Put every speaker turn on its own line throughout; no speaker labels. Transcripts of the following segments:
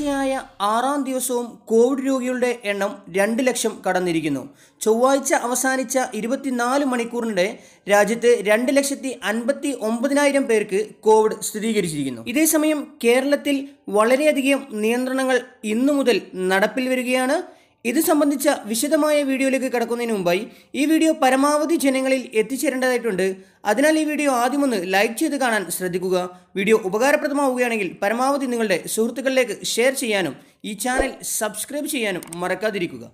തുടർച്ചയായ ആറാം ദിവസവും കോവിഡ് രോഗികളുടെ എണ്ണം രണ്ട് ലക്ഷം കടന്നിരിക്കുന്നു. ചൊവ്വാഴ്ച അവസാനിച്ച ഇരുപത്തിനാല് മണിക്കൂറിനിടെ രാജ്യത്ത് രണ്ട് ലക്ഷത്തി അൻപത്തി ഒമ്പതിനായിരം പേർക്ക് കോവിഡ് സ്ഥിരീകരിച്ചിരിക്കുന്നു. ഇതേസമയം കേരളത്തിൽ വളരെയധികം നിയന്ത്രണങ്ങൾ ഇന്നു മുതൽ നടപ്പിൽ വരികയാണ്. ഇത് സംബന്ധിച്ച വിശദമായ വീഡിയോയിലേക്ക് കടക്കുന്നതിന് മുമ്പായി ഈ വീഡിയോ പരമാവധി ജനങ്ങളിൽ എത്തിച്ചേരേണ്ടതായിട്ടുണ്ട്. അതിനാൽ ഈ വീഡിയോ ആദ്യമൊന്ന് ലൈക്ക് ചെയ്ത് കാണാൻ ശ്രദ്ധിക്കുക. വീഡിയോ ഉപകാരപ്രദമാവുകയാണെങ്കിൽ പരമാവധി നിങ്ങളുടെ സുഹൃത്തുക്കളിലേക്ക് ഷെയർ ചെയ്യാനും ഈ ചാനൽ സബ്സ്ക്രൈബ് ചെയ്യാനും മറക്കാതിരിക്കുക.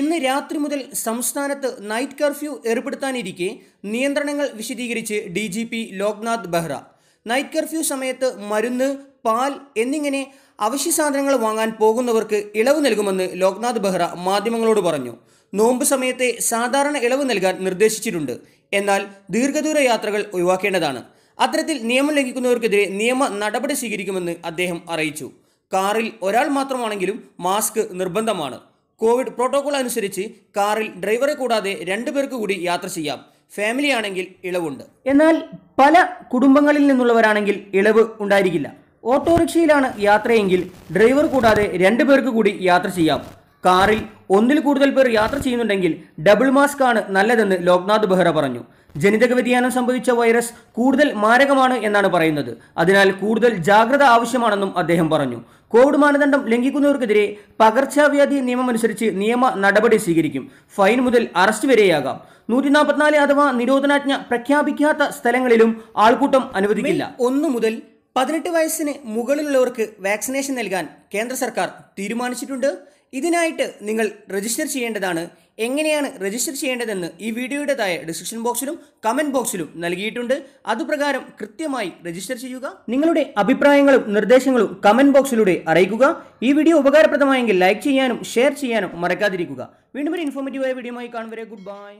ഇന്ന് രാത്രി മുതൽ സംസ്ഥാനത്ത് നൈറ്റ് കർഫ്യൂ ഏർപ്പെടുത്താനിരിക്കെ നിയന്ത്രണങ്ങൾ വിശദീകരിച്ച് D G P Loknath Behera. Night curfew സമയത്ത് മരുന്ന് പാൽ എന്നിങ്ങനെ അവശ്യ സാധനങ്ങൾ വാങ്ങാൻ പോകുന്നവർക്ക് ഇളവ് നൽകുമെന്ന് ലോക്നാഥ് ബെഹ്റ മാധ്യമങ്ങളോട് പറഞ്ഞു. നോമ്പ് സമയത്തെ സാധാരണ ഇളവ് നൽകാൻ നിർദ്ദേശിച്ചിട്ടുണ്ട്. എന്നാൽ ദീർഘദൂര യാത്രകൾ ഒഴിവാക്കേണ്ടതാണ്. അത്തരത്തിൽ നിയമം ലംഘിക്കുന്നവർക്കെതിരെ നിയമ നടപടി സ്വീകരിക്കുമെന്ന് അദ്ദേഹം അറിയിച്ചു. കാറിൽ ഒരാൾ മാത്രമാണെങ്കിലും മാസ്ക് നിർബന്ധമാണ്. കോവിഡ് പ്രോട്ടോകോൾ അനുസരിച്ച് കാറിൽ ഡ്രൈവറെ കൂടാതെ രണ്ടു പേർക്ക് കൂടി യാത്ര ചെയ്യാം. ഫാമിലി ആണെങ്കിൽ ഇളവുണ്ട്. എന്നാൽ പല കുടുംബങ്ങളിൽ നിന്നുള്ളവരാണെങ്കിൽ ഇളവ് ഉണ്ടായിരിക്കില്ല. ഓട്ടോറിക്ഷയിലാണ് യാത്രയെങ്കിൽ ഡ്രൈവർ കൂടാതെ രണ്ടു പേർക്ക് കൂടി യാത്ര ചെയ്യാം. കാറിൽ ഒന്നിൽ കൂടുതൽ പേർ യാത്ര ചെയ്യുന്നുണ്ടെങ്കിൽ ഡബിൾ മാസ്ക് ആണ് നല്ലതെന്ന് ലോക്നാഥ് ബെഹ്റ പറഞ്ഞു. ജനിതക വ്യതിയാനം സംഭവിച്ച വൈറസ് കൂടുതൽ മാരകമാണ് എന്നാണ് പറയുന്നത്. അതിനാൽ കൂടുതൽ ജാഗ്രത ആവശ്യമാണെന്നും അദ്ദേഹം പറഞ്ഞു. കോവിഡ് മാനദണ്ഡം ലംഘിക്കുന്നവർക്കെതിരെ പകർച്ചവ്യാധി നിയമമനുസരിച്ച് നിയമ നടപടി സ്വീകരിക്കും. ഫൈൻ മുതൽ അറസ്റ്റ് വരെയാകാം. നൂറ്റി നാൽപ്പത്തിനാല് അഥവാ നിരോധനാജ്ഞ പ്രഖ്യാപിക്കാത്ത സ്ഥലങ്ങളിലും ആൾക്കൂട്ടം അനുവദിക്കില്ല. ഒന്നു മുതൽ പതിനെട്ട് വയസ്സിന് മുകളിലുള്ളവർക്ക് വാക്സിനേഷൻ നൽകാൻ കേന്ദ്ര സർക്കാർ തീരുമാനിച്ചിട്ടുണ്ട്. ഇതിനായിട്ട് നിങ്ങൾ രജിസ്റ്റർ ചെയ്യേണ്ടതാണ്. എങ്ങനെയാണ് രജിസ്റ്റർ ചെയ്യേണ്ടതെന്ന് ഈ വീഡിയോയുടെ താഴെ ഡിസ്ക്രിപ്ഷൻ ബോക്സിലും കമന്റ് ബോക്സിലും നൽകിയിട്ടുണ്ട്. അതുപ്രകാരം കൃത്യമായി രജിസ്റ്റർ ചെയ്യുക. നിങ്ങളുടെ അഭിപ്രായങ്ങളും നിർദ്ദേശങ്ങളും കമന്റ് ബോക്സിലൂടെ അറിയിക്കുക. ഈ വീഡിയോ ഉപകാരപ്രദമായെങ്കിൽ ലൈക്ക് ചെയ്യാനും ഷെയർ ചെയ്യാനും മറക്കാതിരിക്കുക. വീണ്ടും ഒരു ഇൻഫോർമേറ്റീവായ വീഡിയോയുമായി കാണുവരെ ഗുഡ് ബൈ